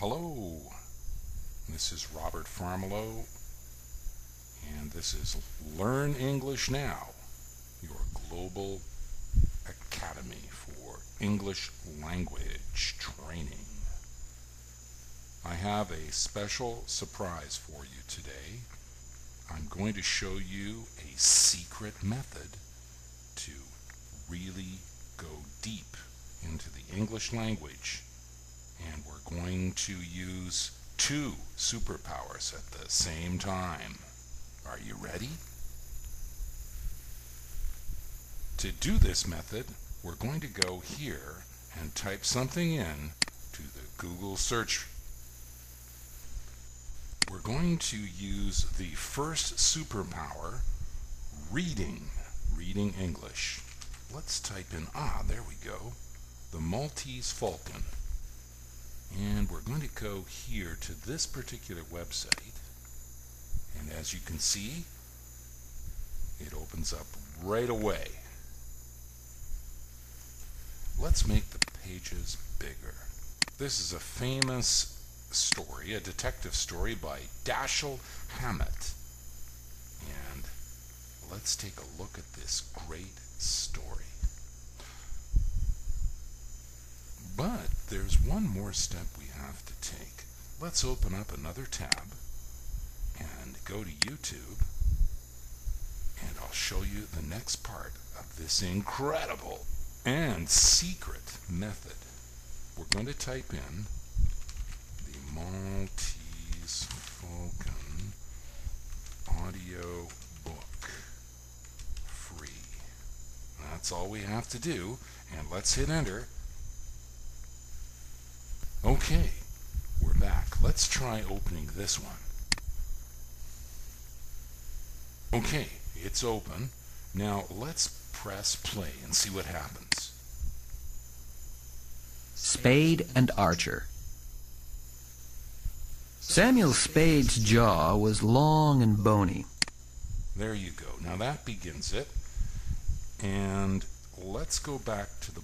Hello, this is Robert Farmilo, and this is Learn English Now, your global academy for English language training. I have a special surprise for you today. I'm going to show you a secret method to really go deep into the English language and we're going to use two superpowers at the same time. Are you ready? To do this method, we're going to go here and type something in to the Google search. We're going to use the first superpower, reading, reading English. Let's type in, ah, there we go, the Maltese Falcon. And we're going to go here to this particular website. And as you can see, it opens up right away. Let's make the pages bigger. This is a famous story, a detective story by Dashiell Hammett. And let's take a look at this great story. But there's one more step we have to take. Let's open up another tab and go to YouTube and I'll show you the next part of this incredible and secret method. We're going to type in the Maltese Falcon audio book free. That's all we have to do and let's hit enter Okay, we're back. Let's try opening this one. Okay, it's open. Now let's press play and see what happens. Spade and Archer. Samuel Spade's jaw was long and bony. There you go. Now that begins it. And let's go back to the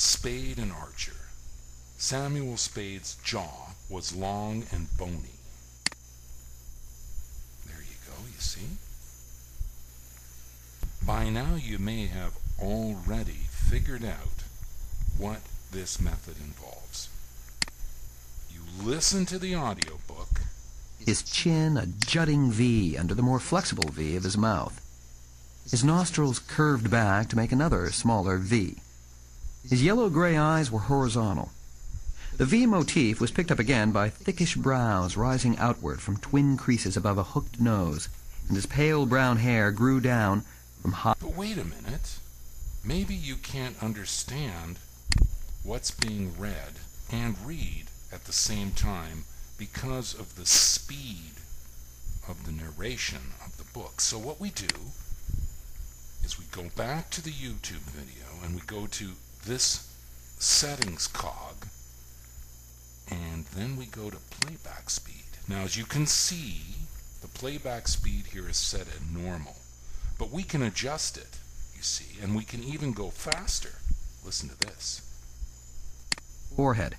Spade and Archer. Samuel Spade's jaw was long and bony. There you go, you see? By now you may have already figured out what this method involves. You listen to the audiobook. His chin a jutting V under the more flexible V of his mouth. His nostrils curved back to make another smaller V. His yellow-gray eyes were horizontal. The V motif was picked up again by thickish brows rising outward from twin creases above a hooked nose, and his pale brown hair grew down from high... But wait a minute. Maybe you can't understand what's being read and read at the same time because of the speed of the narration of the book. So what we do is we go back to the YouTube video and we go to this settings cog and then we go to playback speed. Now as you can see the playback speed here is set at normal but we can adjust it you see and we can even go faster. Listen to this. Forehead.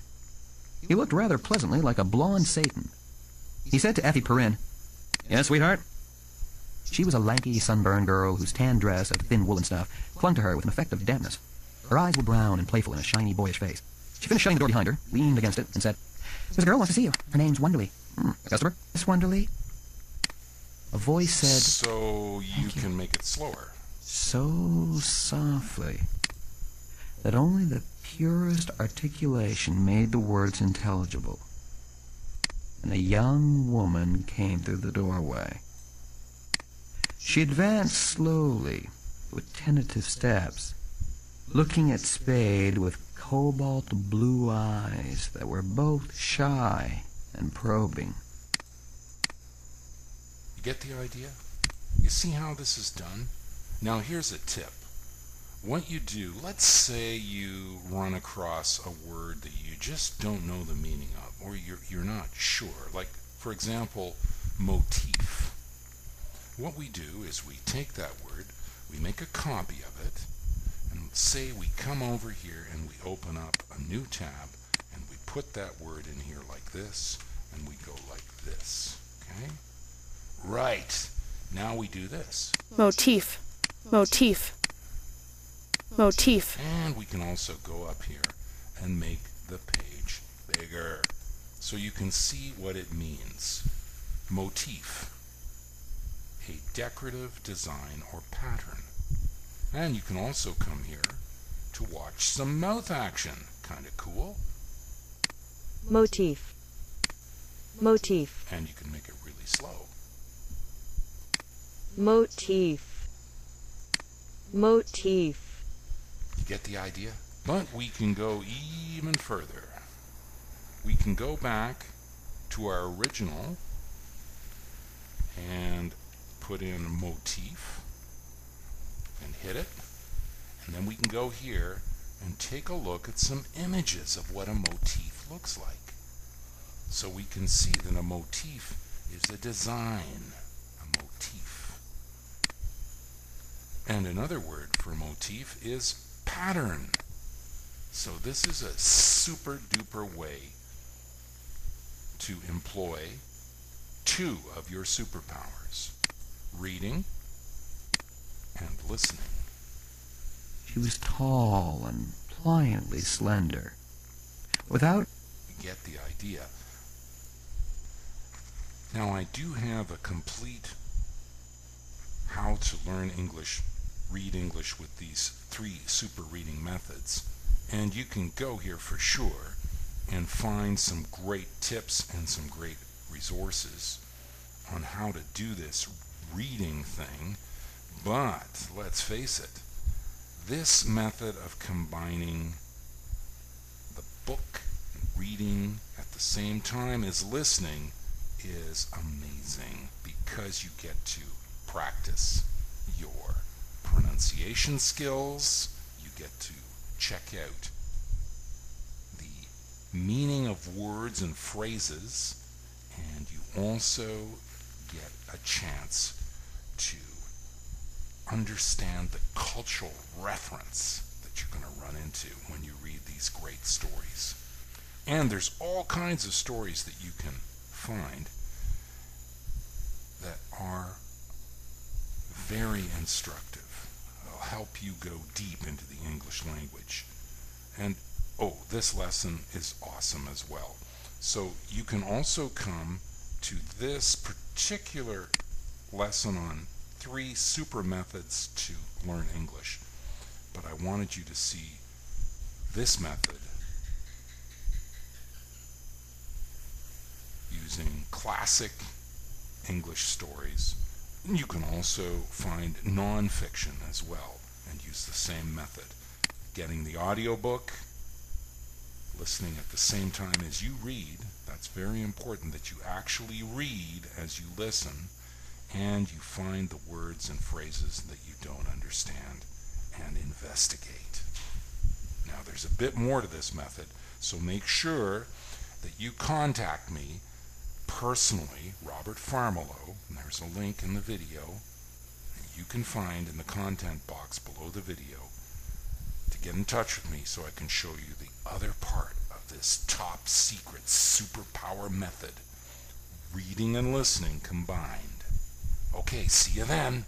He looked rather pleasantly like a blonde Satan. He said to Effie Perine, Yes, sweetheart? She was a lanky, sunburned girl whose tan dress of thin woolen stuff clung to her with an effect of dampness. Her eyes were brown and playful in a shiny, boyish face. She finished shutting the door behind her, leaned against it, and said, There's a girl wants to see you. Her name's Wonderly. Mm, customer? Miss Wonderly? A voice said, So you, you can make it slower. So softly that only the purest articulation made the words intelligible. And a young woman came through the doorway. She advanced slowly, with tentative steps, looking at Spade with cobalt blue eyes that were both shy and probing. You get the idea? You see how this is done? Now here's a tip. What you do, let's say you run across a word that you just don't know the meaning of, or you're, you're not sure. Like, for example, motif. What we do is we take that word, we make a copy of it, and say we come over here and we open up a new tab and we put that word in here like this, and we go like this. Okay? Right. Now we do this. motif, motif, motif, And we can also go up here and make the page bigger so you can see what it means. Motif, a decorative design or pattern. And you can also come here to watch some mouth action. Kind of cool. motif, motif, And you can make it really slow. motif, motif, You get the idea? But we can go even further. We can go back to our original and put in motif hit it. And then we can go here and take a look at some images of what a motif looks like. So we can see that a motif is a design, a motif. And another word for motif is pattern. So this is a super duper way to employ two of your superpowers reading and listening. She was tall and pliantly slender. Without Get the idea. Now, I do have a complete how to learn English, read English with these three super reading methods. And you can go here for sure and find some great tips and some great resources on how to do this reading thing. But let's face it, this method of combining the book and reading at the same time as listening is amazing because you get to practice your pronunciation skills. You get to check out the meaning of words and phrases, and you also get a chance to understand the cultural reference that you're going to run into when you read these great stories. And there's all kinds of stories that you can find that are very instructive. They'll help you go deep into the English language. And oh, this lesson is awesome as well. So you can also come to this particular lesson on three super methods to learn English. But I wanted you to see this method using classic English stories. You can also find nonfiction as well and use the same method. Getting the audiobook, listening at the same time as you read. That's very important that you actually read as you listen and you find the words and phrases that you don't understand and investigate. Now, there's a bit more to this method, so make sure that you contact me personally, Robert Farmilo, and there's a link in the video that you can find in the content box below the video to get in touch with me so I can show you the other part of this top secret superpower method reading and listening combined. Okay, see you then.